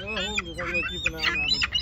Oh, hon, das habe ich tief in der Hand.